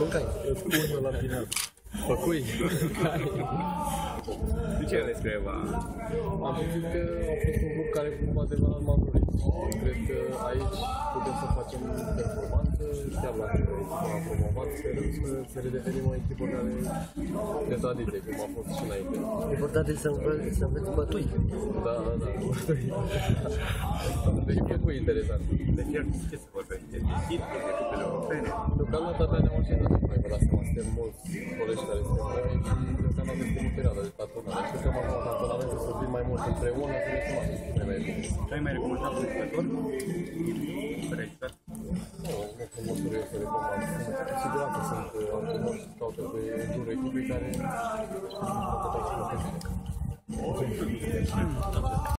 Mâncai. Pun la final. Făcui. Mâncai. De ce ales Craiova? Am simțit că a fost un grup care cu adevărat m-a dorit. Cred că aici putem să facem performanță, chiar la echipa a promovat, sperăm să, să redevenim o echipă care de tradiție, cum a fost și înainte. Important e să înveți, să înveți bătui. Da, da, da. Deci e făcui interesant. Deci iar ce se vorbește? De titlu, de cupele europene? Deocamdată abia ne-am așezat noi, vă dați seama, suntem mulți colegi care suntem noi și deocamdată suntem în perioada de staționare. Așteptăm acum cantonamentul să fim mai mult împreună, să ne cunoaștem mai mai bine. Ai mai recomandat un jucător? Care ai jucat? Nu, nu sunt măsuri eu să recomand. Cu siguranță sunt antrenori și caută pe jurul echipei care sunt